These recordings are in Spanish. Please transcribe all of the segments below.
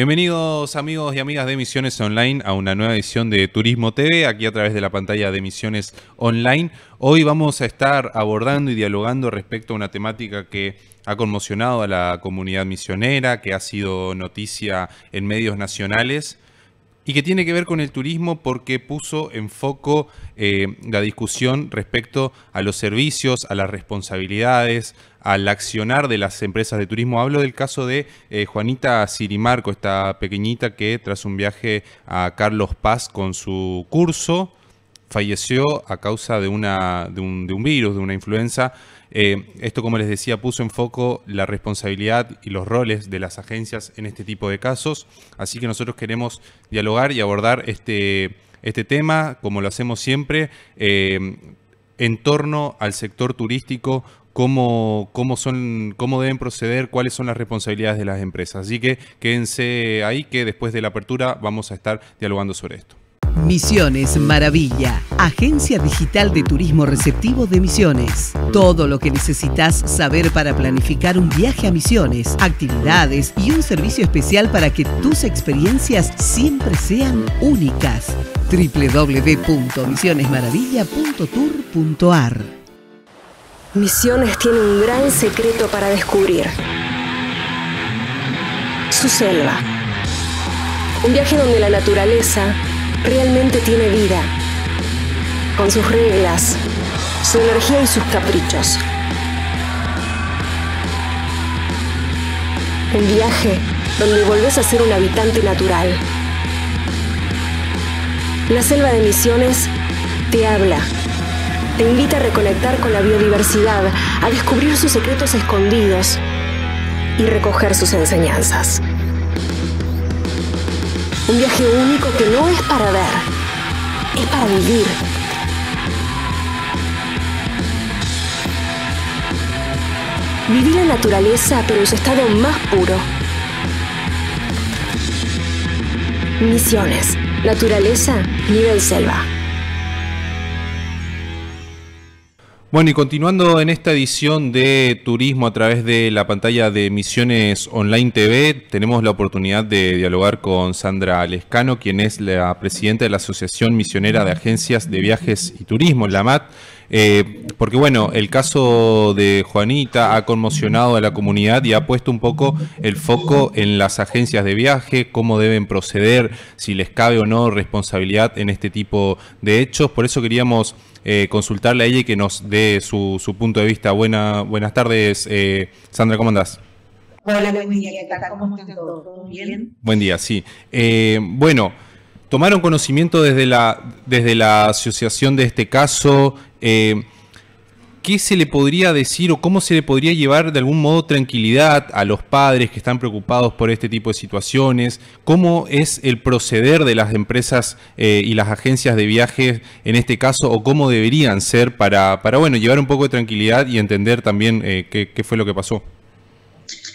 Bienvenidos amigos y amigas de Misiones Online a una nueva edición de Turismo TV, aquí a través de la pantalla de Misiones Online. Hoy vamos a estar abordando y dialogando respecto a una temática que ha conmocionado a la comunidad misionera, que ha sido noticia en medios nacionales y que tiene que ver con el turismo porque puso en foco eh, la discusión respecto a los servicios, a las responsabilidades, al accionar de las empresas de turismo. Hablo del caso de eh, Juanita Sirimarco, esta pequeñita que tras un viaje a Carlos Paz con su curso, falleció a causa de, una, de, un, virus, de una influenza. Eh, esto, como les decía, puso en foco la responsabilidad y los roles de las agencias en este tipo de casos. Así que nosotros queremos dialogar y abordar este, este tema, como lo hacemos siempre, eh, en torno al sector turístico cómo, cómo, son, cómo deben proceder, cuáles son las responsabilidades de las empresas. Así que quédense ahí que después de la apertura vamos a estar dialogando sobre esto. Misiones Maravilla, agencia digital de turismo receptivo de Misiones. Todo lo que necesitas saber para planificar un viaje a Misiones, actividades y un servicio especial para que tus experiencias siempre sean únicas. www.misionesmaravilla.tour.ar Misiones tiene un gran secreto para descubrir. Su selva. Un viaje donde la naturaleza realmente tiene vida, con sus reglas, su energía y sus caprichos. Un viaje donde volvés a ser un habitante natural. La selva de Misiones te habla te invita a reconectar con la biodiversidad, a descubrir sus secretos escondidos y recoger sus enseñanzas. Un viaje único que no es para ver, es para vivir. Vivir la naturaleza, pero en su estado más puro. Misiones. Naturaleza, nivel selva. Bueno, y continuando en esta edición de Turismo a través de la pantalla de Misiones Online TV, tenemos la oportunidad de dialogar con Sandra Lescano, quien es la presidenta de la Asociación Misionera de Agencias de Viajes y Turismo, la MAT. Eh, porque bueno, el caso de Juanita ha conmocionado a la comunidad y ha puesto un poco el foco en las agencias de viaje, cómo deben proceder, si les cabe o no responsabilidad en este tipo de hechos. Por eso queríamos eh, consultarle a ella y que nos dé su, punto de vista. Buena, buenas tardes, eh, Sandra, ¿cómo andás? Hola, buen día, ¿qué tal? ¿Cómo están todos? ¿Todo bien? Buen día, sí. Eh, bueno, tomaron conocimiento desde la, desde la asociación de este caso. ¿Qué se le podría decir o cómo se le podría llevar de algún modo tranquilidad a los padres que están preocupados por este tipo de situaciones? ¿Cómo es el proceder de las empresas eh, y las agencias de viajes en este caso o cómo deberían ser para, para bueno, llevar un poco de tranquilidad y entender también eh, qué, fue lo que pasó?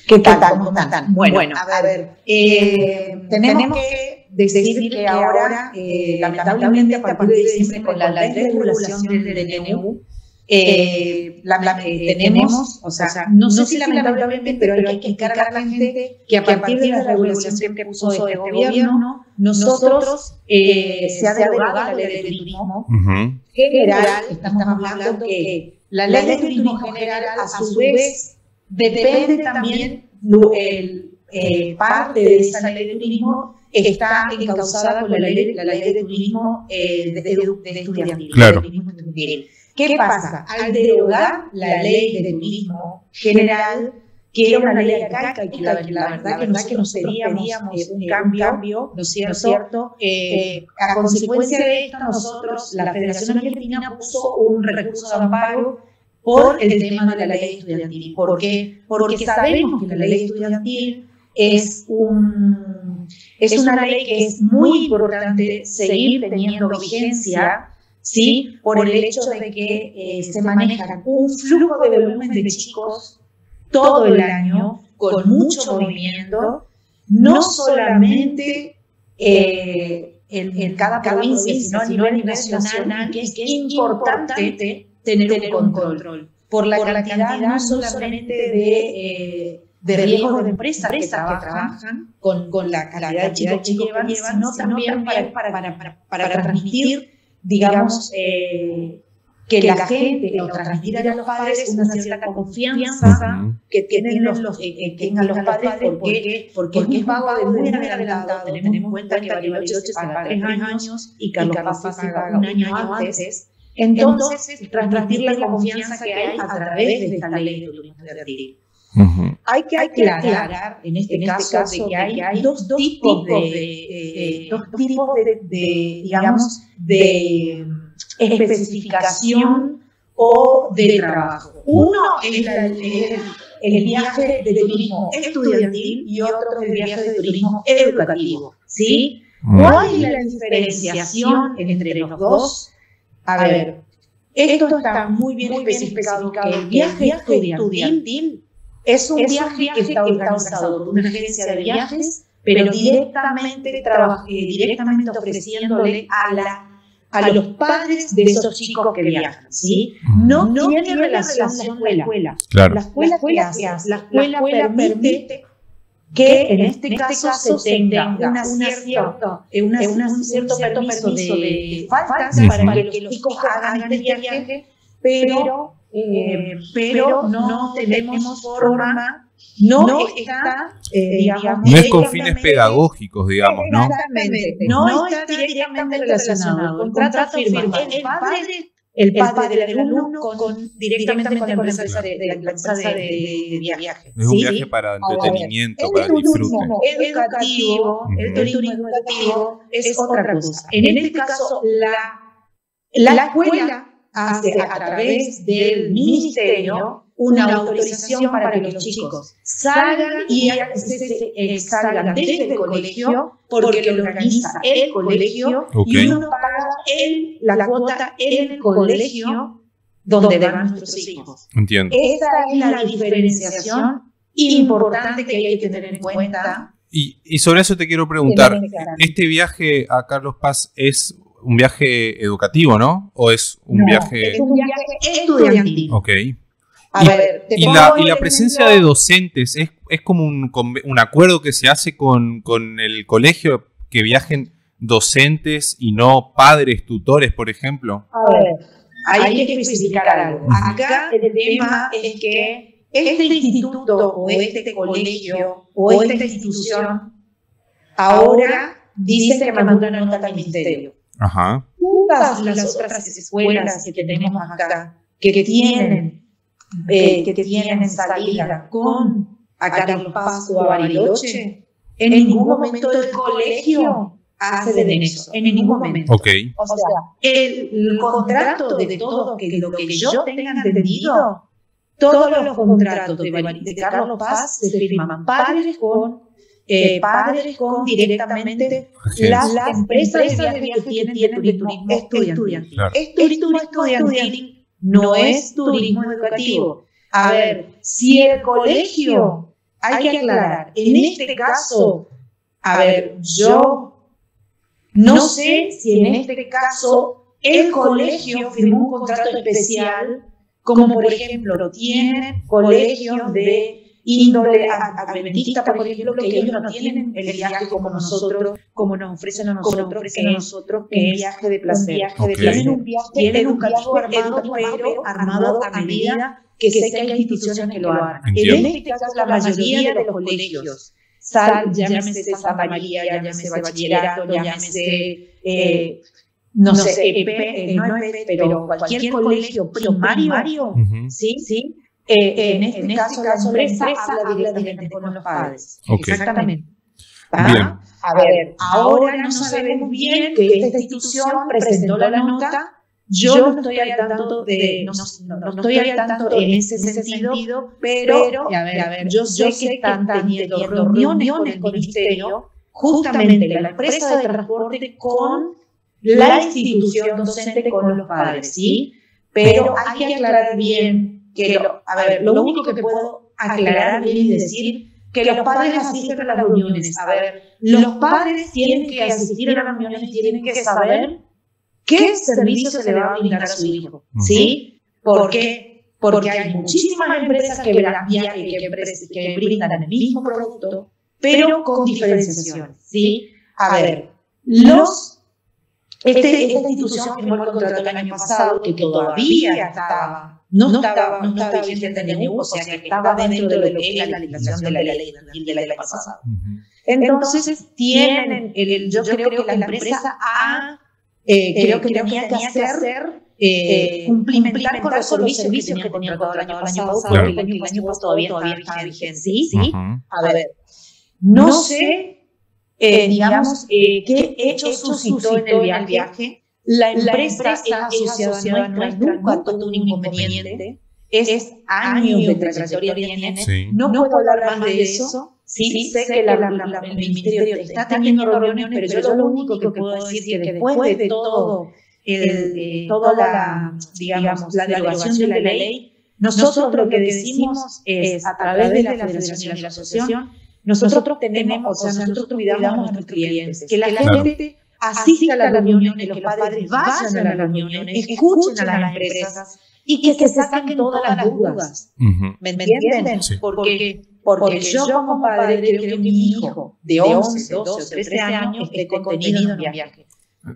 ¿Qué tal? ¿Cómo están? Bueno, a ver, eh, tenemos que decir que ahora, lamentablemente, a partir de diciembre, con la, ley de regulación del DNU, eh, la, tenemos, o sea, no, sé si lamentablemente, pero hay que explicar a la gente que a partir de la regulación que puso este, este gobierno, nosotros eh, se ha derogado la ley de turismo general, estamos hablando que la ley de turismo general a su vez depende también el, eh, parte de esa ley de turismo está encausada con la ley, la ley de turismo eh, de, de, estudiantil. Claro. ¿Qué pasa? Al derogar la ley de turismo general, que era una ley arcaica y que la, verdad que nosotros pedíamos eh, un cambio, ¿no es cierto? Eh, a consecuencia de esto, nosotros, la Federación Argentina puso un recurso de amparo por el tema de la ley estudiantil. ¿Por qué? Porque sabemos que la ley estudiantil es, un, es una ley que es muy importante seguir teniendo vigencia ¿sí? Por el hecho de que eh, se maneja un flujo de volumen de chicos todo el año, con mucho movimiento, no solamente eh, en, cada, provincia, sino a nivel nacional, que es, importante tener, un control, por la, cantidad, no solamente de, de riesgo de empresas que trabajan con, con la calidad de chicos que llevan, sino también para, para, para, para transmitir, digamos, eh, que la gente o transmitir a los padres una cierta confianza que tienen los, los, eh, que tengan los padres porque, porque, porque es pago de muy adelantado. Tenemos en cuenta que Bariloche se paga tres años y Carlos Paz se paga un año antes. Entonces, transmitir la confianza que hay a través de esta ley de turismo de Uh -huh. Hay que aclarar, en este, en este caso, de que hay, hay dos, dos, tipos de, de, dos tipos de, de digamos, de especificación o de trabajo. Uno es la, el, el, viaje de turismo estudiantil y otro es el viaje de turismo educativo. ¿sí? ¿Cuál es la diferenciación entre los dos? A ver, esto está muy bien especificado que el viaje estudiantil es un, es viaje, viaje, que está organizado por una agencia de viajes, pero directamente, eh, directamente ofreciéndole a, la, a los padres de esos chicos que viajan. ¿sí? No, no tiene, tiene relación la escuela. Claro. La escuela, la escuela, que hace, la escuela, la escuela permite que en este, en este caso, se tenga una cierto, una, una, un cierto, cierto permiso de, de faltas para que los chicos hagan este viaje, pero eh, pero no, tenemos forma, no, no está, eh, digamos, no es con fines pedagógicos, digamos, ¿no? Exactamente, no, no está directamente relacionado. El contrato firma el padre, el padre del alumno con, con, directamente con la empresa de, de, la empresa de, de viaje. Es un viaje para entretenimiento, para disfrute. Educativo, el turismo educativo es otra cosa. En este caso, la, la escuela hace a través del ministerio una autorización para que los chicos salgan y se, salgan desde el colegio porque lo organiza el colegio okay. y uno paga el, la cuota en el colegio donde van nuestros hijos. Entiendo. Esa es la diferenciación importante que hay que tener en cuenta. Y, y sobre eso te quiero preguntar, ¿este viaje a Carlos Paz es un viaje educativo, ¿no? ¿O es un no, viaje...? Es un viaje estudiantil. Ok. A y, ver, y la, y la presencia de docentes, ¿es, es como un, un, acuerdo que se hace con, con el colegio que viajen docentes y no padres, tutores, por ejemplo? A ver, hay que especificar algo. Acá el tema es que este instituto o este colegio o esta institución ahora dicen que mandó una nota al ministerio. Ajá. Todas las otras escuelas que tenemos acá, que tienen, eh, que tienen salida con a Carlos Paz o a Bariloche, en ningún momento el colegio hace de nexo, en ningún momento. Okay. O sea, el, el contrato de todo, que lo que yo tenga entendido, todos los contratos de, de Carlos Paz se firman padres con eh, padres con directamente las, las empresas, empresas de viaje que tienen, tienen de turismo estudiantil. Claro. Es turismo estudiantil, no es turismo educativo. A ver, si el colegio, hay que aclarar, en este caso, a ver, yo no sé si en este caso el colegio firmó un contrato especial, como por ejemplo tienen colegios de índole adventista, por ejemplo, que ellos no tienen el viaje como nosotros, como nos ofrecen a nosotros, como ofrecen a nosotros que es viaje de placer. Viaje okay. de placer. Tienen un viaje educativo armado, pero armado a medida que sé que hay instituciones que lo hagan. En este caso, la mayoría de los colegios, sal, llámese Santa María, llámese bachillerato, llámese... Eh, no, no sé, EP, eh, no EP, pero cualquier colegio primario, uh -huh. ¿sí? ¿sí? Eh, en, este en, este caso, caso, la empresa, empresa habla directamente con los padres. Okay. Exactamente. Bien. A ver, ahora no sabemos bien que esta institución presentó la nota. Yo no estoy al tanto de, no, no, no estoy al tanto en ese sentido, pero, a ver, a ver, yo sé que están teniendo reuniones con el ministerio, justamente la empresa de transporte con la institución docente con los padres, ¿sí? Pero hay que aclarar bien que, lo, a ver, lo único que puedo aclarar bien y decir que los padres asisten a las reuniones. A ver, los padres tienen que asistir a las reuniones, tienen que saber qué servicio se le va a brindar a su hijo, ¿sí? Porque porque hay muchísimas empresas que, que, que brindan el mismo producto, pero con diferenciaciones, ¿sí? A ver, los, este, esta institución firmó el contrato el año pasado, que todavía estaba, no, estaba, no estaba vigente en el o sea, que estaba dentro de lo que es la legislación de la ley del año pasado. Entonces, tienen, el, yo, creo que la empresa ha, eh, creo que tenía que hacer eh, cumplimentar con los servicios que tenía contratado el año pasado, porque el año pasado todavía, todavía está vigente. ¿Sí? ¿Sí? A ver, no sé, eh, digamos, eh, qué hechos suscitó en el viaje. La empresa, está asociada a nuestra, nunca tuvo un inconveniente. Es, años de trayectoria tiene. Sí. No, puedo hablar más de eso. Sí, sé que el ministerio está teniendo reuniones, pero yo lo único que puedo decir es que después de todo el, toda la, digamos, la derogación de la ley, nosotros lo que decimos es, a través de la Federación y la Asociación, nosotros tenemos, o sea, nosotros cuidamos a nuestros clientes, que la gente asista a las reuniones, que los padres vayan a las reuniones, escuchen a las empresas y que, se saquen todas las dudas. ¿Me entienden? Porque, porque yo como padre quiero que mi hijo de 11, 12, 13 años esté contenido en un viaje.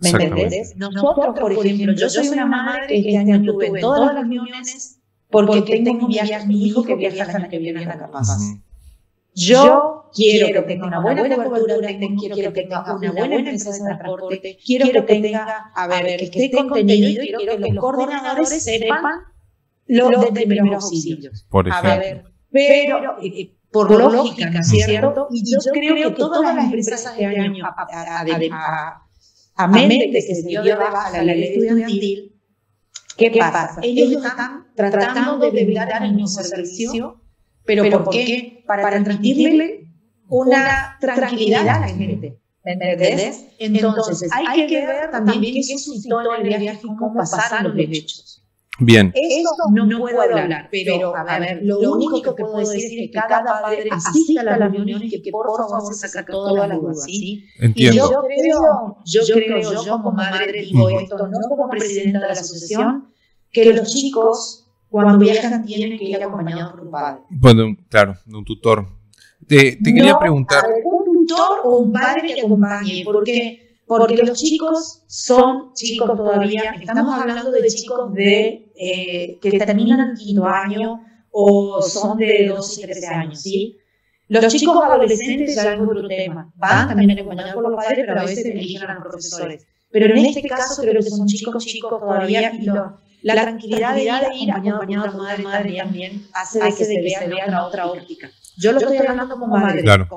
¿Me entiendes? Nosotros, por ejemplo, yo soy una madre que este año tuve en todas las reuniones porque tengo mi, viaje, mi hijo que viaja la que viene a La Paz. Yo quiero que tenga una buena cobertura, quiero que tenga una buena empresa de transporte, quiero que tenga, a ver, que esté contenido y quiero que los coordinadores sepan los de primeros auxilios. Por ejemplo. A ver, pero eh, por lógica, ¿cierto? Y yo creo que todas las empresas este año, a, a mente que se dio de baja la ley estudiantil, ¿qué pasa? Ellos están tratando de brindar el mismo servicio, pero ¿por qué? Para transmitirle una tranquilidad a la gente. ¿Me entendés? Entonces, hay que ver también qué suscitó en el viaje y cómo pasaron los hechos. Bien. Eso no, puedo hablar, pero a ver, lo, único que puedo decir es que cada padre asista a las reuniones y que por favor se saque todas las dudas, ¿sí? Entiendo. Y yo creo, yo creo, yo como madre digo esto, no como presidenta de la asociación, que los chicos cuando viajan tienen que ir acompañados por un padre. Bueno, claro, de un tutor. Te, te quería preguntar. Un tutor o un padre que acompañe, porque porque los chicos son chicos todavía, estamos hablando de chicos de, eh, que terminan quinto año o son de 12 y 13 años, ¿sí? Los chicos adolescentes ya es otro tema, van también acompañados por los padres, pero a veces eligen a los profesores. Pero en este caso creo que son chicos chicos todavía y la tranquilidad de ir acompañado por la madre, madre también hace, que se vea otra, otra óptica. Yo lo estoy hablando como madre, claro.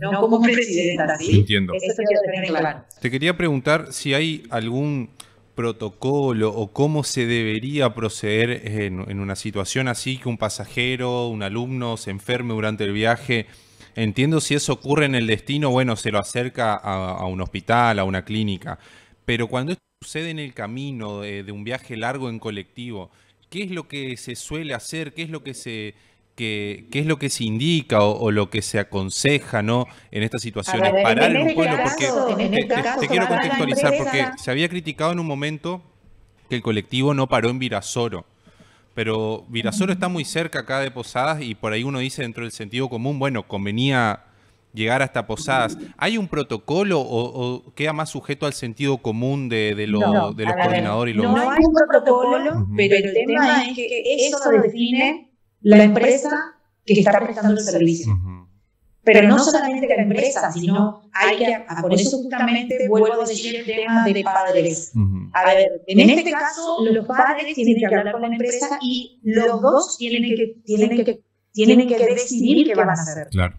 no como presidenta. ¿sí? Entiendo. Eso quiero tener claro. Te quería preguntar si hay algún protocolo o cómo se debería proceder en, una situación así que un pasajero, un alumno se enferme durante el viaje. Entiendo si eso ocurre en el destino, bueno, se lo acerca a, un hospital, a una clínica. Pero cuando esto sucede en el camino de un viaje largo en colectivo, ¿qué es lo que se suele hacer? ¿Qué es lo que se qué es lo que se indica o, lo que se aconseja ¿no? en estas situaciones. Parar en, un pueblo, porque te, quiero contextualizar, porque se había criticado en un momento que el colectivo no paró en Virasoro. Pero Virasoro está muy cerca acá de Posadas y por ahí uno dice dentro del sentido común, bueno, convenía llegar hasta Posadas. ¿Hay un protocolo o, queda más sujeto al sentido común de, de, los coordinadores? y los... No hay un protocolo, pero el tema es que eso define la empresa que está prestando el servicio. Pero no solamente la empresa, sino hay que, por eso justamente vuelvo a decir el tema de padres. A ver, en este caso, los padres tienen que hablar con la empresa y los dos tienen que, tienen que, tienen que decidir qué van a hacer. Claro.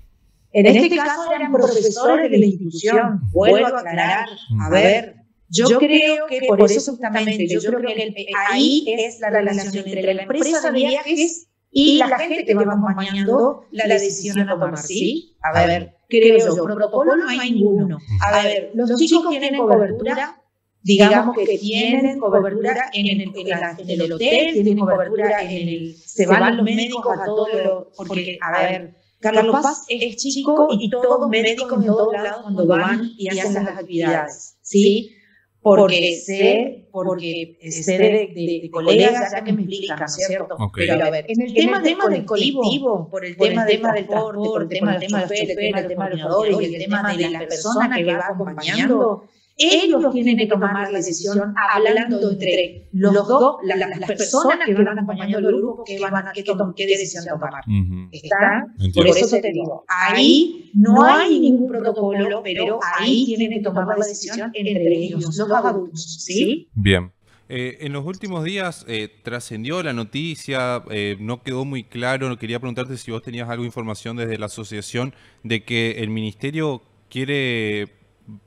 En este caso eran profesores de la institución. Vuelvo a aclarar. A ver, yo creo que por eso justamente, yo creo que ahí es la relación entre la empresa de viajes y la gente que va acompañando la decisión a tomar, ¿sí? A ver, creo yo, protocolo no hay ninguno. A ver, los chicos tienen cobertura, digamos que tienen cobertura en el, en, el hotel, tienen cobertura en el, se van los médicos a todo lo, porque, a ver, Carlos Paz es chico y todos médicos en todos lados cuando van y hacen las actividades, ¿sí? porque sé, porque sé de, colegas ya que me explican, ¿cierto? Pero a ver, en el tema, tema del colectivo, por el tema, del transporte, por el tema del tema del tema del los y el tema de la persona que va acompañando, ellos tienen que tomar la decisión hablando entre los dos, las, personas que van acompañando al grupo, que van a, qué, qué decisión tomar. ¿Está? Por eso te digo, ahí no hay ningún protocolo, pero ahí tienen que tomar la decisión entre ellos, los adultos. ¿sí? Bien. Eh, en los últimos días eh, trascendió la noticia, eh, no quedó muy claro, quería preguntarte si vos tenías algo de información desde la asociación de que el ministerio quiere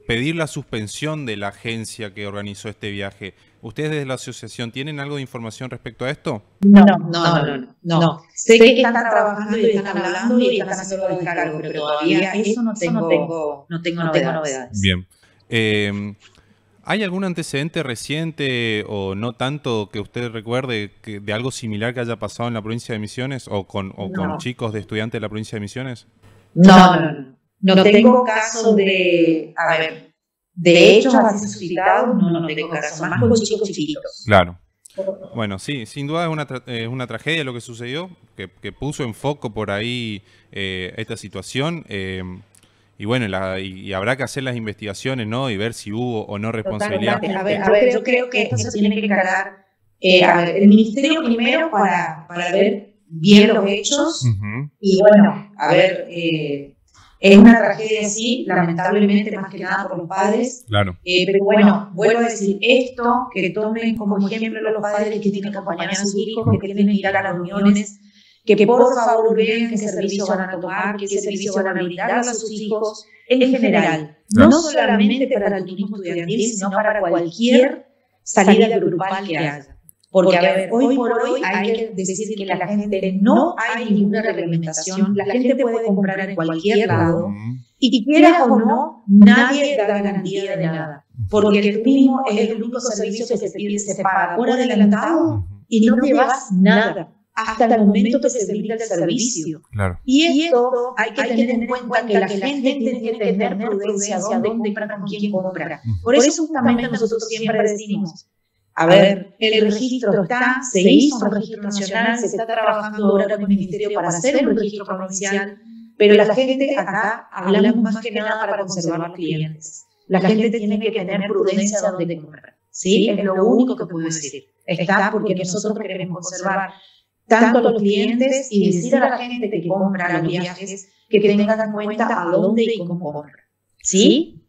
pedir la suspensión de la agencia que organizó este viaje. ¿Ustedes desde la asociación tienen algo de información respecto a esto? No, no, no, no. no. Sé, que están trabajando y están hablando y están haciendo el cargo, pero todavía eso no tengo, no tengo, novedades. Bien. Eh, ¿Hay algún antecedente reciente o no tanto que usted recuerde que de algo similar que haya pasado en la provincia de Misiones o con, o con chicos de estudiantes de la provincia de Misiones? No, no, no. No, tengo caso de, a ver, de hechos así suscitados, no, no tengo caso, más con chicos chiquitos. Claro. Bueno, sí, sin duda es una, una tragedia lo que sucedió, que, puso en foco por ahí eh, esta situación. Eh, y bueno, y, habrá que hacer las investigaciones, ¿no? Y ver si hubo o no responsabilidad. A ver, a ver, yo creo que esto se tiene que encargar eh, a ver, el ministerio primero para, para ver bien los hechos y bueno, a ver, eh, es una tragedia, sí, lamentablemente, más que nada por los padres. Claro. Eh, pero bueno, vuelvo a decir esto, que tomen como ejemplo los padres que tienen que acompañar a sus hijos, que tienen que ir a las reuniones, que por favor vean qué servicio van a tomar, qué servicio van a brindar a sus hijos en general. No solamente para el turismo estudiantil, sino para cualquier salida grupal que haya. Porque, a ver, hoy por hoy hay que decir que la gente no hay ninguna reglamentación, la gente puede comprar en cualquier lado y quiera o no, nadie da garantía de nada. Porque el turismo es el único servicio que se, pide, se paga por adelantado y no llevas nada hasta el momento que se brinda el servicio. Claro. Y esto hay que tener en cuenta que la gente tiene que tener prudencia dónde compra, con quién compra. Por eso justamente nosotros siempre decimos, a ver, el registro está, se hizo un registro nacional, se está trabajando ahora con el Ministerio para hacer un registro provincial, pero la gente acá hablamos más que nada para conservar los clientes. La gente tiene que tener prudencia donde comprar. ¿sí? Es lo único que puedo decir. Está porque nosotros queremos conservar tanto a los clientes y decir a la gente que compra los viajes que tengan en cuenta a dónde y cómo compra. ¿Sí?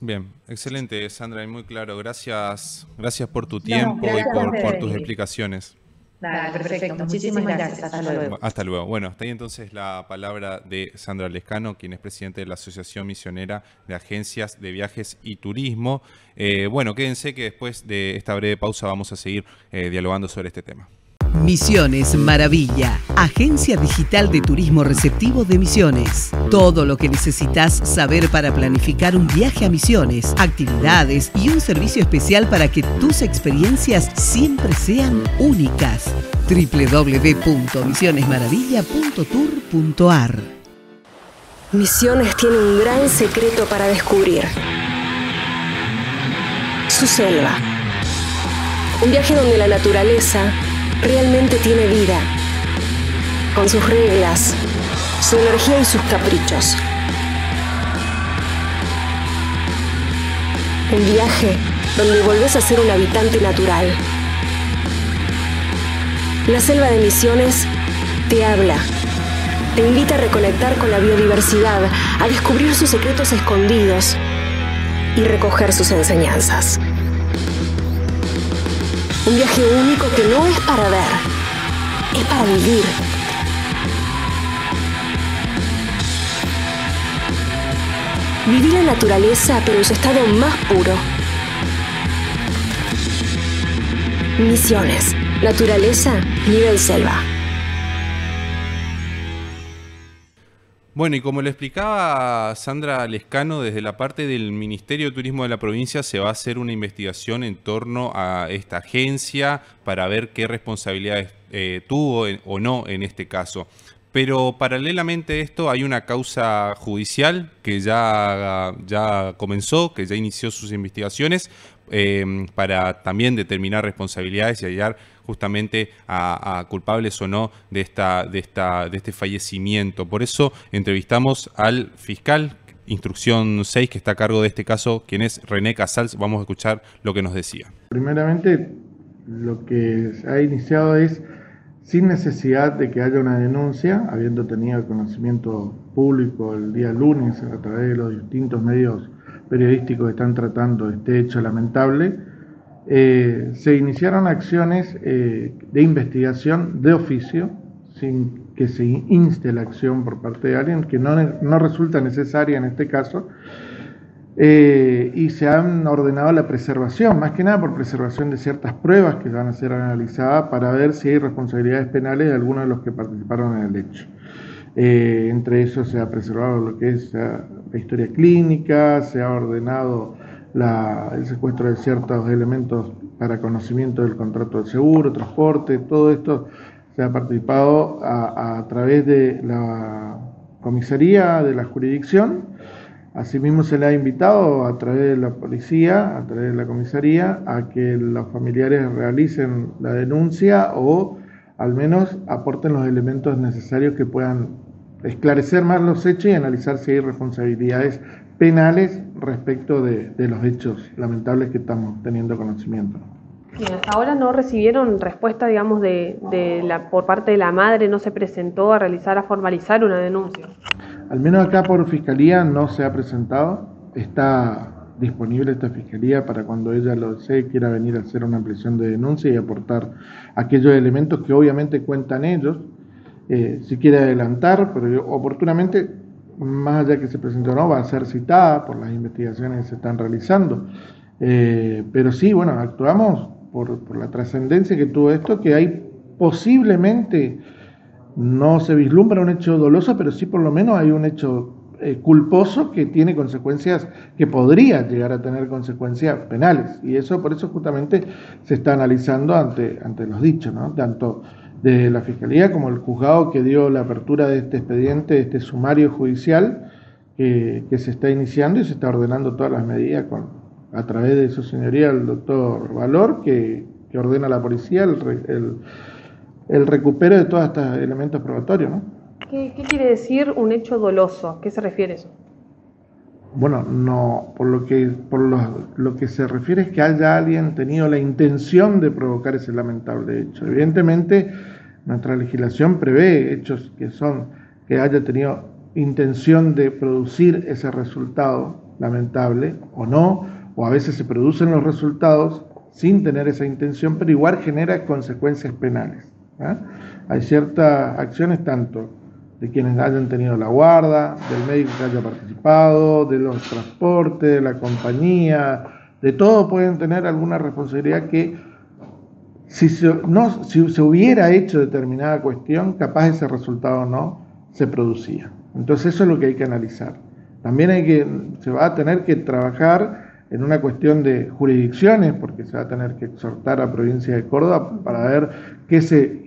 Bien, excelente, Sandra, muy claro. Gracias, gracias por tu tiempo y por, tus explicaciones. perfecto. Muchísimas gracias. Hasta luego. Hasta luego. Bueno, está ahí entonces la palabra de Sandra Lescano, quien es presidente de la Asociación Misionera de Agencias de Viajes y Turismo. Eh, bueno, quédense que después de esta breve pausa vamos a seguir eh, dialogando sobre este tema. Misiones Maravilla, agencia digital de turismo receptivo de Misiones. Todo lo que necesitas saber para planificar un viaje a Misiones, actividades y un servicio especial para que tus experiencias siempre sean únicas. www.misionesmaravilla.tour.ar Misiones tiene un gran secreto para descubrir. Su selva. Un viaje donde la naturaleza realmente tiene vida, con sus reglas, su energía y sus caprichos. Un viaje donde volvés a ser un habitante natural. La selva de Misiones te habla, te invita a reconectar con la biodiversidad, a descubrir sus secretos escondidos y recoger sus enseñanzas. Un viaje único que no es para ver, es para vivir. Vivir la naturaleza, pero en su estado más puro. Misiones. Naturaleza, nivel selva. Bueno, y como le explicaba Sandra Lescano, desde la parte del Ministerio de Turismo de la provincia se va a hacer una investigación en torno a esta agencia para ver qué responsabilidades eh, tuvo o no en este caso. Pero paralelamente a esto hay una causa judicial que ya, ya comenzó, que ya inició sus investigaciones em, para también determinar responsabilidades y hallar justamente a, culpables o no de, esta, de, esta, de este fallecimiento. Por eso entrevistamos al fiscal instrucción 6 que está a cargo de este caso, quien es René Casals. Vamos a escuchar lo que nos decía. Primeramente, lo que ha iniciado es sin necesidad de que haya una denuncia, habiendo tenido conocimiento público el día lunes a través de los distintos medios periodísticos que están tratando este hecho lamentable, eh, se iniciaron acciones eh, de investigación de oficio, sin que se inste la acción por parte de alguien, que no, no resulta necesaria en este caso, eh, y se han ordenado la preservación, más que nada por preservación de ciertas pruebas que van a ser analizadas para ver si hay responsabilidades penales de algunos de los que participaron en el hecho. Eh, entre eso se ha preservado lo que es la historia clínica, se ha ordenado el secuestro de ciertos elementos para conocimiento del contrato de seguro, transporte, todo esto se ha participado a través de la comisaría de la jurisdicción. Asimismo se le ha invitado a través de la policía, a través de la comisaría, a que los familiares realicen la denuncia o al menos aporten los elementos necesarios que puedan esclarecer más los hechos y analizar si hay responsabilidades penales respecto de, los hechos lamentables que estamos teniendo conocimiento. hasta ahora no recibieron respuesta, digamos, de, de la, por parte de la madre, no se presentó a realizar, a formalizar una denuncia. Al menos acá por fiscalía no se ha presentado. Está disponible esta fiscalía para cuando ella lo desee, quiera venir a hacer una ampliación de denuncia y aportar aquellos elementos que obviamente cuentan ellos. Eh, si quiere adelantar, pero oportunamente, más allá que se presente o no, va a ser citada por las investigaciones que se están realizando. Eh, pero sí, bueno, actuamos por, por la trascendencia que tuvo esto, que hay posiblemente no se vislumbra un hecho doloso, pero sí por lo menos hay un hecho eh, culposo que tiene consecuencias, que podría llegar a tener consecuencias penales. Y eso por eso justamente se está analizando ante, ante los dichos, ¿no? tanto de la Fiscalía como el juzgado que dio la apertura de este expediente, de este sumario judicial que, se está iniciando y se está ordenando todas las medidas con, a través de su señoría el doctor Valor, que, ordena a la policía, el el recupero de todos estos elementos probatorios. ¿no? ¿Qué, quiere decir un hecho doloso? ¿A qué se refiere eso? Bueno, no, por lo que, por lo, que se refiere es que haya alguien tenido la intención de provocar ese lamentable hecho. Evidentemente, nuestra legislación prevé hechos que son, que haya tenido intención de producir ese resultado lamentable o no, o a veces se producen los resultados sin tener esa intención, pero igual genera consecuencias penales. ¿ah? Hay ciertas acciones tanto de quienes hayan tenido la guarda, del médico que haya participado, de los transportes, de la compañía, de todo pueden tener alguna responsabilidad que si se, no, si se hubiera hecho determinada cuestión, capaz ese resultado no se producía. Entonces eso es lo que hay que analizar. También hay que, se va a tener que trabajar en una cuestión de jurisdicciones, porque se va a tener que exhortar a provincia de Córdoba para ver qué se,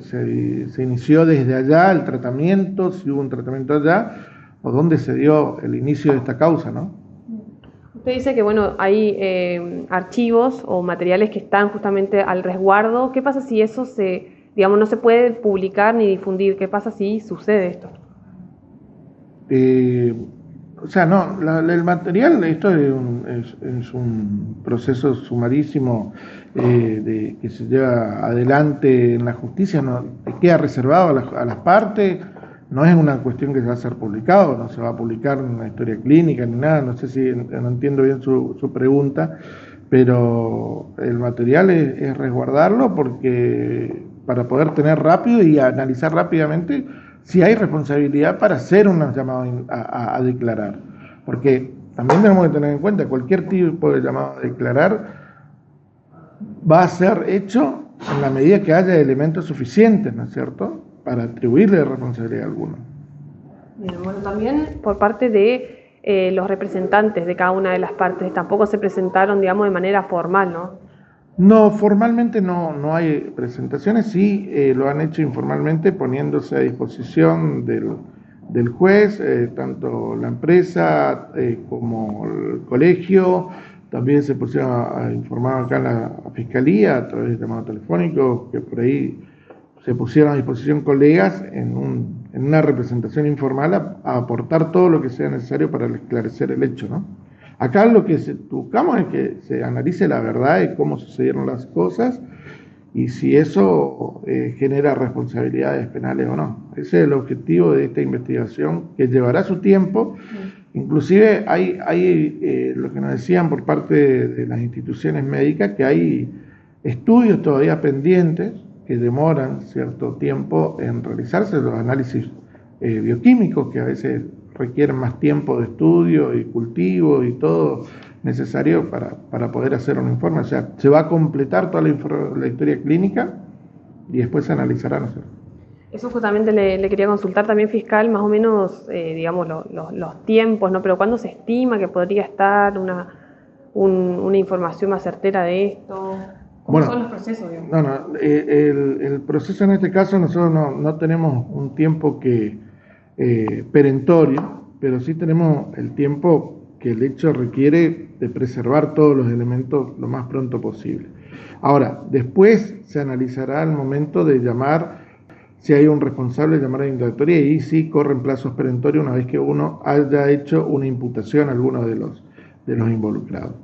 se, inició desde allá el tratamiento, si hubo un tratamiento allá, o dónde se dio el inicio de esta causa, ¿no? Usted dice que bueno, hay eh, archivos o materiales que están justamente al resguardo. ¿Qué pasa si eso se, digamos, no se puede publicar ni difundir? ¿Qué pasa si sucede esto? Eh, o sea, no, el material, esto es un, proceso sumarísimo eh, de, que se lleva adelante en la justicia, no queda reservado a, las partes, no es una cuestión que se va a ser publicado, no se va a publicar una historia clínica ni nada, no sé si no entiendo bien su, pregunta, pero el material es resguardarlo porque para poder tener rápido y analizar rápidamente si hay responsabilidad para hacer un llamado a, declarar. Porque también tenemos que tener en cuenta cualquier tipo de llamado a declarar va a ser hecho en la medida que haya elementos suficientes, ¿no es cierto?, para atribuirle responsabilidad alguna. bueno, también por parte de eh, los representantes de cada una de las partes, tampoco se presentaron, digamos, de manera formal, ¿no? No, formalmente no, no hay presentaciones, sí eh, lo han hecho informalmente poniéndose a disposición del, del juez, eh, tanto la empresa eh, como el colegio, también se pusieron a, informar acá en la fiscalía a través de llamado telefónico, que por ahí se pusieron a disposición colegas en, un, en una representación informal a, a, aportar todo lo que sea necesario para esclarecer el hecho, ¿no? Acá lo que buscamos es que se analice la verdad de cómo sucedieron las cosas y si eso eh, genera responsabilidades penales o no. Ese es el objetivo de esta investigación que llevará su tiempo. Inclusive hay, hay eh, lo que nos decían por parte de, las instituciones médicas que hay estudios todavía pendientes que demoran cierto tiempo en realizarse, los análisis eh, bioquímicos que a veces requieren más tiempo de estudio y cultivo y todo necesario para, para poder hacer un informe. O sea, se va a completar toda la, la historia clínica y después se analizará, ¿no Eso justamente le, le, quería consultar también fiscal, más o menos, eh, digamos, lo, lo, los tiempos, ¿no? Pero ¿cuándo se estima que podría estar una, un, una información más certera de esto? ¿Cómo bueno, son los procesos? Digamos? No, no, eh, el, el, proceso en este caso nosotros no, no tenemos un tiempo que eh, perentorio, pero sí tenemos el tiempo que el hecho requiere de preservar todos los elementos lo más pronto posible. Ahora, después se analizará el momento de llamar, si hay un responsable, llamar a la indagatoria y sí corren plazos perentorios una vez que uno haya hecho una imputación a alguno de los, de los involucrados.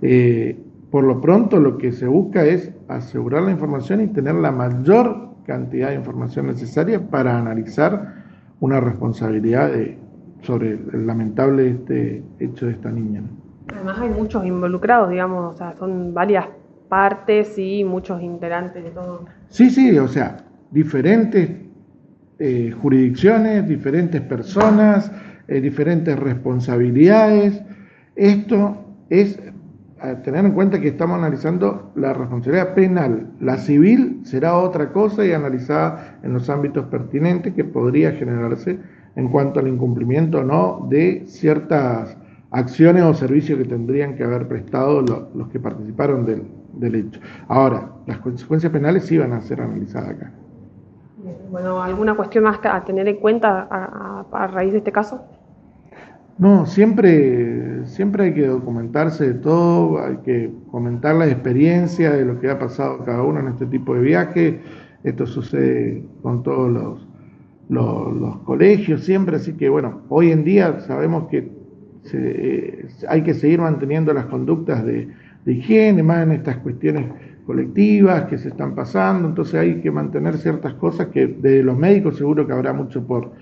Eh, por lo pronto, lo que se busca es asegurar la información y tener la mayor cantidad de información necesaria para analizar una responsabilidad de, sobre el lamentable este hecho de esta niña. Además hay muchos involucrados, digamos, o sea, son varias partes y muchos integrantes de todo. Sí, sí, o sea, diferentes eh, jurisdicciones, diferentes personas, eh, diferentes responsabilidades. Esto es tener en cuenta que estamos analizando la responsabilidad penal. La civil será otra cosa y analizada en los ámbitos pertinentes que podría generarse en cuanto al incumplimiento o no de ciertas acciones o servicios que tendrían que haber prestado los, los que participaron del, del, hecho. Ahora, las consecuencias penales sí van a ser analizadas acá. Bueno, ¿alguna cuestión más a tener en cuenta a, a, a raíz de este caso? No, siempre, siempre hay que documentarse de todo, hay que comentar la experiencia de lo que ha pasado cada uno en este tipo de viaje. Esto sucede con todos los, los, los colegios siempre, así que bueno, hoy en día sabemos que se, eh, hay que seguir manteniendo las conductas de higiene, más en estas cuestiones colectivas que se están pasando, entonces hay que mantener ciertas cosas que de los médicos seguro que habrá mucho por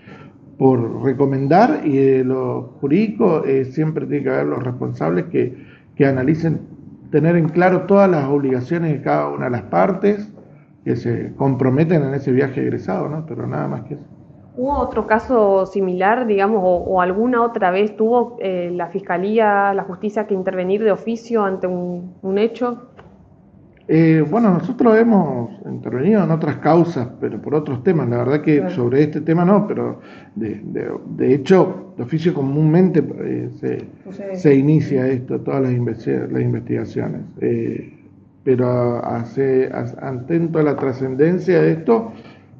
por recomendar y de lo jurídico eh, siempre tiene que haber los responsables que, que, analicen, tener en claro todas las obligaciones de cada una de las partes que se comprometen en ese viaje egresado, ¿no? Pero nada más que eso. ¿Hubo otro caso similar, digamos, o, o alguna otra vez tuvo eh, la Fiscalía, la Justicia que intervenir de oficio ante un, un hecho? Eh, bueno, nosotros hemos intervenido en otras causas, pero por otros temas. La verdad que sobre este tema no, pero de, de, de hecho, de oficio comúnmente eh, se, se, inicia esto, todas las investigaciones. Eh, pero hace, atento a la trascendencia de esto,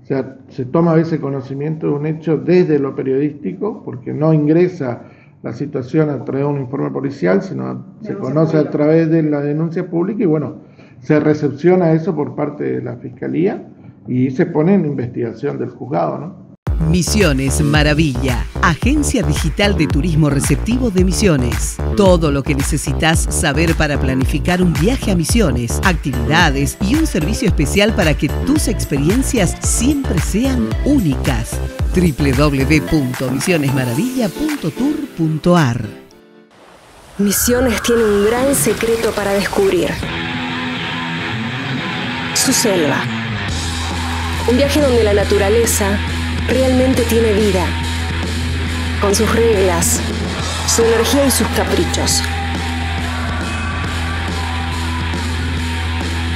o sea, se toma a veces conocimiento de un hecho desde lo periodístico, porque no ingresa la situación a través de un informe policial, sino se conoce a través de la denuncia pública y bueno, se recepciona eso por parte de la Fiscalía y se pone en investigación del juzgado, ¿no? Misiones Maravilla, agencia digital de turismo receptivo de Misiones. Todo lo que necesitas saber para planificar un viaje a Misiones, actividades y un servicio especial para que tus experiencias siempre sean únicas. www.misionesmaravilla.tour.ar Misiones tiene un gran secreto para descubrir su selva. Un viaje donde la naturaleza realmente tiene vida, con sus reglas, su energía y sus caprichos.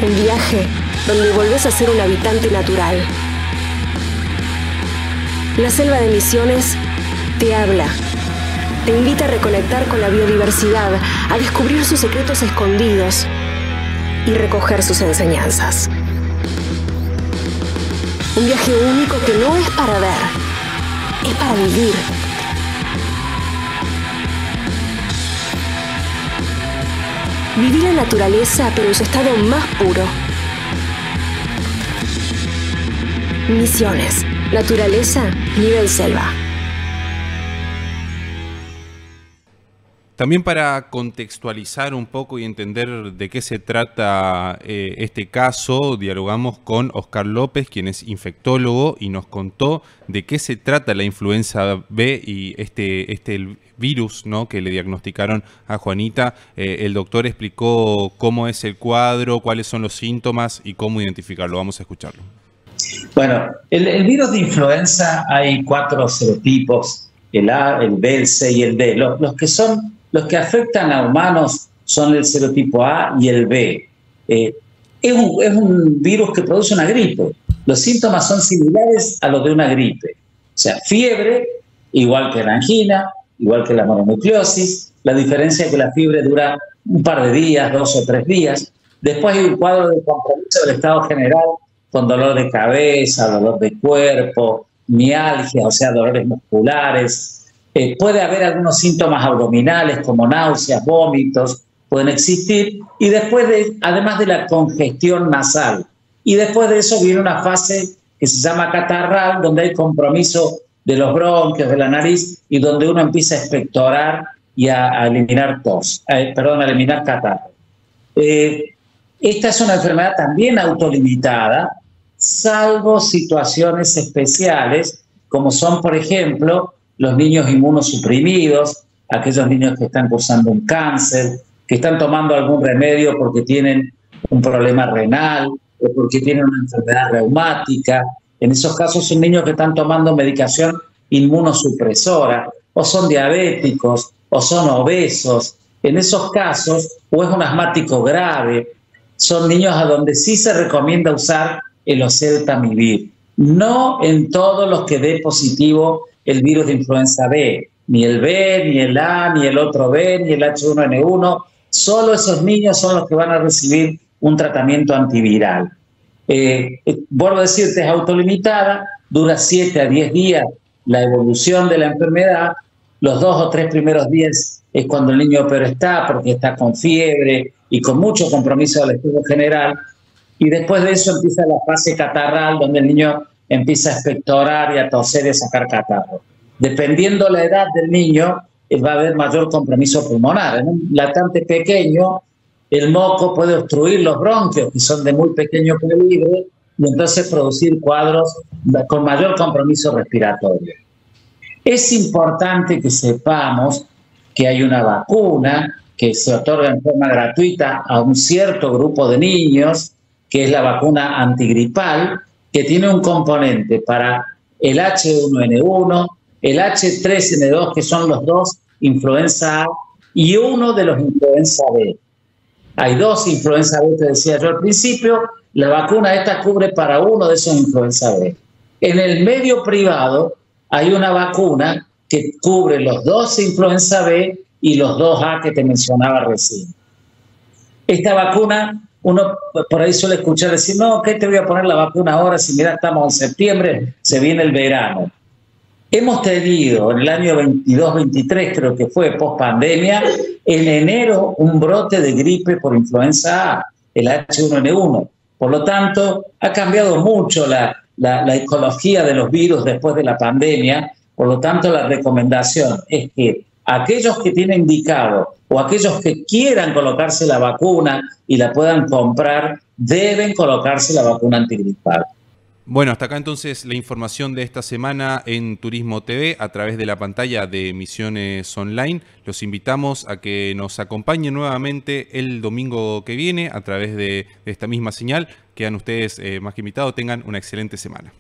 Un viaje donde volvés a ser un habitante natural. La selva de Misiones te habla, te invita a reconectar con la biodiversidad, a descubrir sus secretos escondidos y recoger sus enseñanzas. Un viaje único que no es para ver, es para vivir. Vivir la naturaleza, pero en su estado más puro. Misiones. Naturaleza, nivel selva. También para contextualizar un poco y entender de qué se trata eh, este caso, dialogamos con Oscar López, quien es infectólogo y nos contó de qué se trata la influenza B y este, este virus ¿no? que le diagnosticaron a Juanita. Eh, el doctor explicó cómo es el cuadro, cuáles son los síntomas y cómo identificarlo. Vamos a escucharlo. Bueno, el, virus de influenza hay cuatro serotipos, el A, el B, el C y el D. Los que son los que afectan a humanos son el serotipo A y el B. Eh, es, un, es, un, virus que produce una gripe. Los síntomas son similares a los de una gripe. O sea, fiebre, igual que la angina, igual que la mononucleosis. La diferencia es que la fiebre dura un par de días, dos o tres días. Después hay un cuadro de compromiso del estado general con dolor de cabeza, dolor de cuerpo, mialgia, o sea, dolores musculares, eh, puede haber algunos síntomas abdominales como náuseas, vómitos, pueden existir, y después de, además de la congestión nasal. Y después de eso viene una fase que se llama catarral, donde hay compromiso de los bronquios, de la nariz, y donde uno empieza a expectorar y a, eliminar tos, eh, perdón, a eliminar catarro. Eh, esta es una enfermedad también autolimitada, salvo situaciones especiales, como son, por ejemplo, los niños inmunosuprimidos, aquellos niños que están cursando un cáncer, que están tomando algún remedio porque tienen un problema renal o porque tienen una enfermedad reumática. En esos casos son niños que están tomando medicación inmunosupresora o son diabéticos o son obesos. En esos casos, o es un asmático grave, son niños a donde sí se recomienda usar el oseltamivir. No en todos los que dé positivo el virus de influenza B, ni el B, ni el A, ni el otro B, ni el H1N1. Solo esos niños son los que van a recibir un tratamiento antiviral. Eh, eh, vuelvo a decirte, es autolimitada, dura 7 a 10 días la evolución de la enfermedad. Los dos o tres primeros días es cuando el niño pero está, porque está con fiebre y con mucho compromiso del estudio general. Y después de eso empieza la fase catarral, donde el niño empieza a expectorar y a toser y a sacar catarro. Dependiendo la edad del niño, eh, va a haber mayor compromiso pulmonar. En un latente pequeño, el moco puede obstruir los bronquios, que son de muy pequeño calibre, y entonces producir cuadros con mayor compromiso respiratorio. Es importante que sepamos que hay una vacuna que se otorga en forma gratuita a un cierto grupo de niños, que es la vacuna antigripal, que tiene un componente para el H1N1, el H3N2, que son los dos influenza A, y uno de los influenza B. Hay dos influenza B, te decía yo al principio, la vacuna esta cubre para uno de esos influenza B. En el medio privado hay una vacuna que cubre los dos influenza B y los dos A que te mencionaba recién. Esta vacuna uno por ahí suele escuchar decir, no, ¿qué te voy a poner la vacuna ahora si mira, estamos en septiembre, se viene el verano? Hemos tenido en el año 22-23, creo que fue post pandemia, en enero un brote de gripe por influenza A, el H1N1. Por lo tanto, ha cambiado mucho la, la, la ecología de los virus después de la pandemia. Por lo tanto, la recomendación es que aquellos que tienen indicado o aquellos que quieran colocarse la vacuna y la puedan comprar, deben colocarse la vacuna antigripal. Bueno, hasta acá entonces la información de esta semana en Turismo TV a través de la pantalla de Misiones Online. Los invitamos a que nos acompañen nuevamente el domingo que viene a través de esta misma señal. Quedan ustedes eh, más que invitados. Tengan una excelente semana.